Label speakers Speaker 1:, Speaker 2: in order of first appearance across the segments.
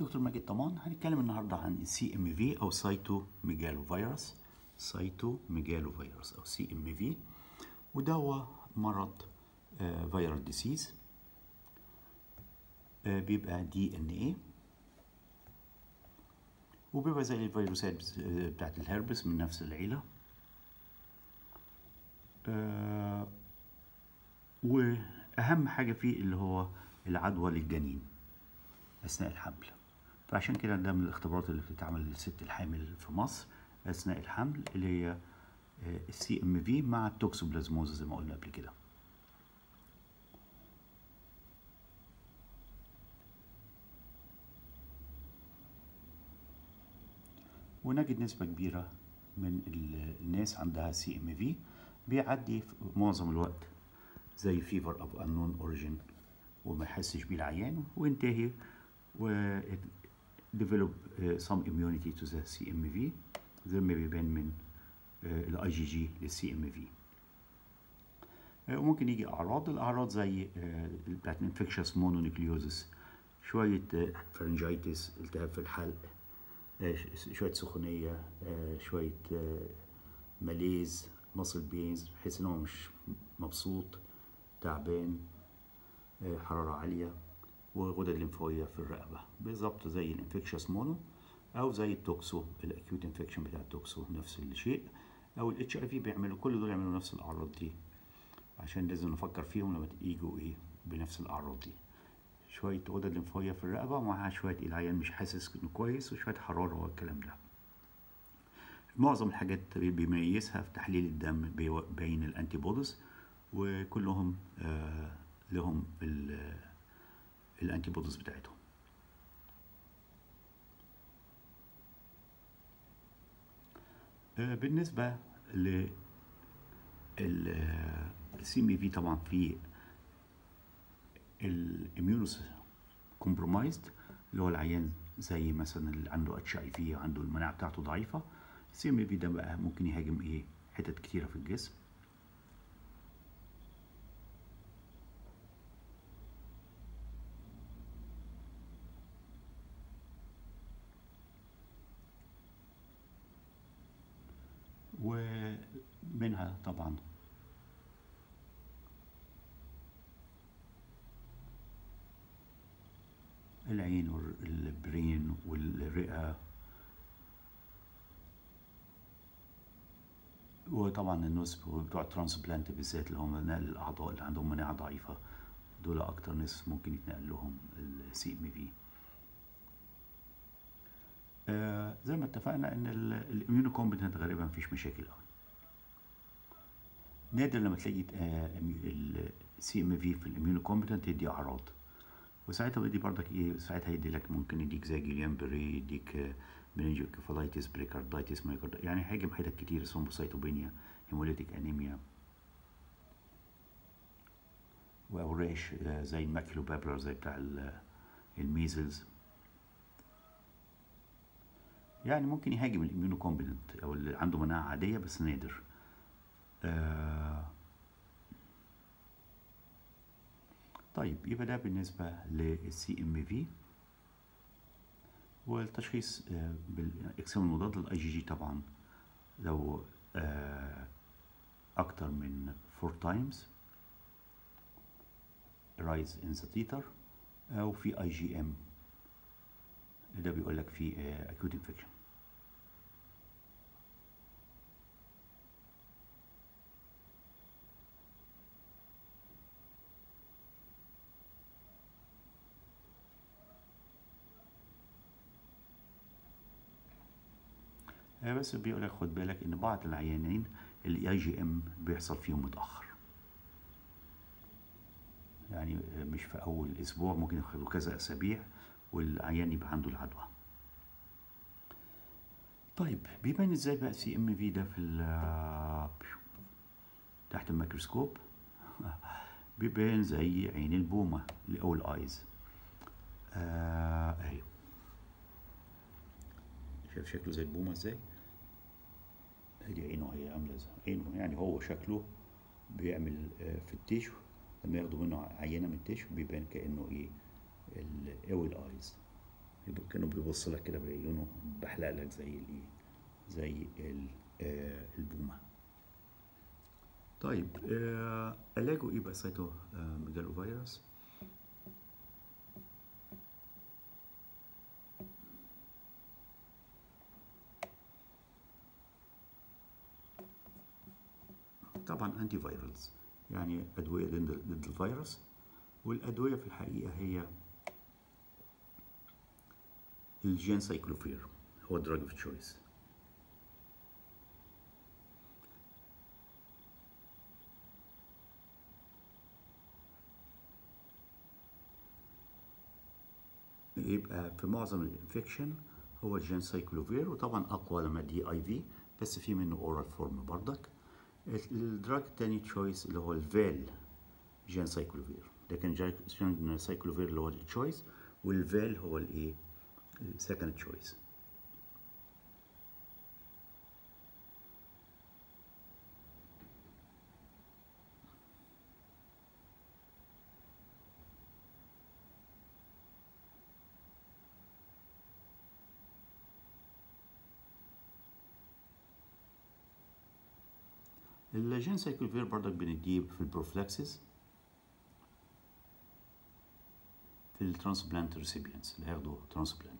Speaker 1: دكتور ماجد طمان هنتكلم النهارده عن ال CMV أو سايتو ميجالو فيروس سايتو ميجالو فيروس أو CMV وده هو مرض viral disease بيبقى DNA وبيبقى زي الفيروسات بتاعت الهربس من نفس العيلة آه وأهم حاجة فيه اللي هو العدوى للجنين أثناء الحمل فعشان كده ده من الاختبارات اللي بتتعمل للست الحامل في مصر أثناء الحمل اللي هي ال CMV مع ال toxoplasmosis زي ما قلنا قبل كده. ونجد نسبة كبيرة من الناس عندها CMV بيعدي في معظم الوقت زي fever of unknown origin وما يحسش بيه العيان وينتهي develop uh, some immunity to the CMV زي ما بيبان من الاي جي جي لل CMV وممكن يجي أعراض. الأعراض زي uh, بتاعت infectious mononucleosis شوية uh, التهاب في الحلق شوية سخونية شوية malaise muscle pains بحيث ان هو مش مبسوط تعبان حرارة عالية. وغدد لمفاويه في الرقبة. بالظبط زي ال infectious mono أو زي ال toxo ال acute infection بتاع ال toxo نفس الشيء. أو ال HIV بيعملوا كل دول يعملوا نفس الأعراض دي عشان لازم نفكر فيهم لما يجوا إيه بنفس الأعراض دي. شوية غدد لمفاويه في الرقبة ومعاها شوية إلعيان مش حاسس إنه كويس وشوية حرارة والكلام ده. معظم الحاجات بيميزها في تحليل الدم بين ال antibodies وكلهم آه لهم ال antibodies بتاعتهم بالنسبة ل ال CMV طبعا في ال immunocompromised اللي هو العيان زي مثلا اللي عنده HIV عنده المناعة بتاعته ضعيفة. ال CMV ده بقى ممكن يهاجم إيه حتت كتيرة في الجسم. ومنها طبعا. العين وال brain والرئة. وطبعا الناس بتوع ال transplant بالذات اللي هم نقل الأعضاء اللي عندهم مناعة ضعيفة دول أكتر ناس ممكن يتنقل لهم ال CMV آه زي ما اتفقنا إن ال immunocompetent غالبا مفيش مشاكل قوي نادر لما تلاقي ال CMV في ال immunocompetent يدي أعراض. وساعتها بيدي برضك إيه ساعتها يدي لك ممكن يديك زي جيليان بري يديك meningoencephalitis pericarditis myocard يعني هيجم حتت كتير thrombocytopenia hemolytic anemia أو rash زي ال maculopapular زي بتاع ال measles. يعني ممكن يهاجم ال immunocompetent أو اللي عنده مناعة عادية بس نادر. آه طيب يبقى ده بالنسبة لل CMV. والتشخيص آه بالأجسام المضادة لل IgG طبعا. لو آه أكتر من 4 times rise in the titer أو في IgM ده بيقول لك في acute infection. بس بيقول لك خد بالك إن بعض العيانين ال IgM بيحصل فيهم متأخر. يعني مش في أول أسبوع ممكن ياخدوا كذا أسابيع. والعيان يبقى عنده العدوى طيب بيبان إزاي بقى CMV ده في تحت الميكروسكوب؟ بيبان زي عين البومة أو ال eyes آه أهي. شايف شكله زي البومة إزاي؟ أدي عينه هي عاملة إزاي عينه يعني هو شكله بيعمل في ال tissue لما ياخدوا منه عينة من ال tissue بيبان كأنه إيه؟ ال owl eyes كانوا بيبص لك كده بعيونه بحلق لك زي الايه زي آه، البومة. طيب آه، علاجه إيه بقى cyto آه، megalovirus؟ طبعا antivirals يعني أدوية ضد الفيروس والأدوية في الحقيقة هي ال ganciclovir هو drug of choice يبقى في معظم ال infection هو ال ganciclovir وطبعا أقوى لما ده IV بس في منه oral form بردك ال drug التاني choice اللي هو ال valganciclovir لكن ganciclovir اللي هو ال choice وال val هو الإيه؟ ال second choice ال ganciclovir برضك بنديه في ال prophylaxis في ال transplant recipients اللي هياخدوا transplant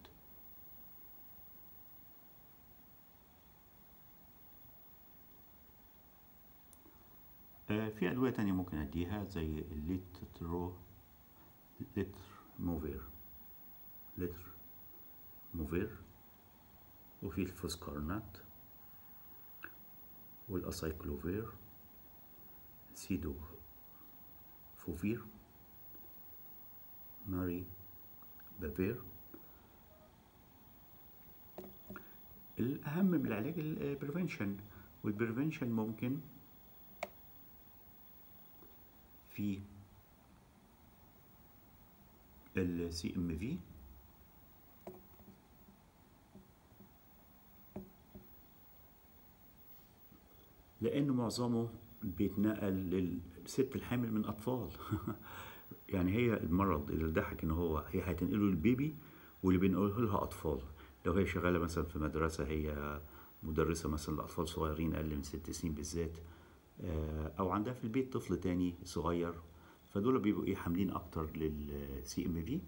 Speaker 1: في أدوية تانية ممكن أديها زي ال letro letermovir. letermovir. وفي ال foscarnet. وال acyclovir. cidofovir maribavir. الأهم من العلاج ال prevention وال prevention ممكن في السي ام في لأنه معظمه بيتنقل للست الحامل من أطفال. يعني هي المرض اللي ضحك إن هو هي هتنقله للبيبي واللي بينقله لها أطفال. لو هي شغالة مثلا في مدرسة هي مدرسة مثلا لأطفال صغيرين أقل من ست سنين بالذات أو عندها في البيت طفل تاني صغير. فدول بيبقوا إيه حاملين أكتر لل CMV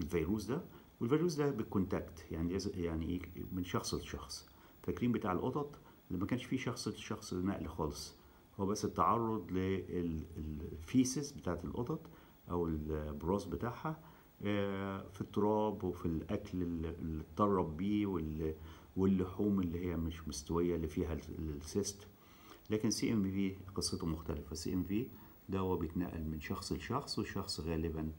Speaker 1: الفيروس ده والفيروس ده بال contact يعني يعني إيه من شخص لشخص. فاكرين بتاع القطط اللي ما كانش فيه شخص لشخص نقل خالص. هو بس التعرض لل feces بتاعت القطط أو البراز بتاعها في التراب وفي الأكل اللي اتطرب بيه واللحوم اللي هي مش مستوية اللي فيها ال cyst. لكن CMV قصته مختلفة. CMV ده هو بيتنقل من شخص لشخص والشخص غالبا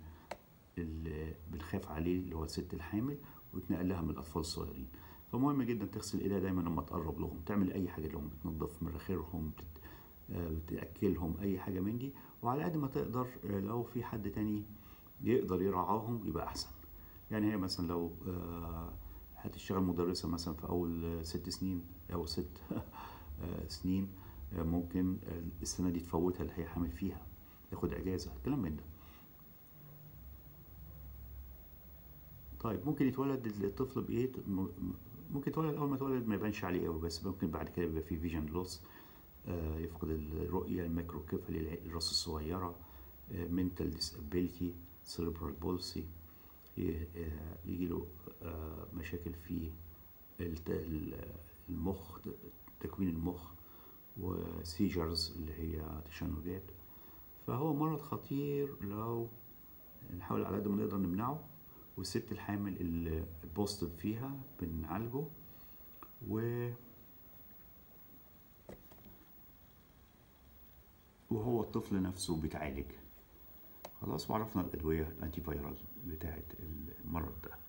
Speaker 1: اللي بنخاف عليه اللي هو الست الحامل ويتنقل لها من الأطفال الصغيرين. فمهم جدا تغسل ايديها دايما لما تقرب لهم تعمل أي حاجة لهم بتنظف مناخيرهم بتأكلهم أي حاجة من دي. وعلى قد ما تقدر لو في حد تاني يقدر يرعاهم يبقى أحسن. يعني هي مثلا لو هتشتغل مدرسة مثلا في أول ست سنين أو ست سنين ممكن السنة دي تفوتها اللي هي حامل فيها تاخد إجازة كلام من ده. طيب ممكن يتولد الطفل بإيه؟ ممكن يتولد أول ما يتولد ما يبانش عليه قوي بس ممكن بعد كده يبقى في vision loss يفقد الرؤية ال microcephaly الرأس الصغيرة mental disability cerebral palsy يجي له آه مشاكل في المخ تكوين المخ. و seizures اللي هي تشنجات فهو مرض خطير لو نحاول على قد ما نقدر نمنعه والست الحامل اللي ال positive فيها بنعالجه. و وهو الطفل نفسه بيتعالج. خلاص وعرفنا الأدوية الأنتي فيرال بتاعت المرض ده.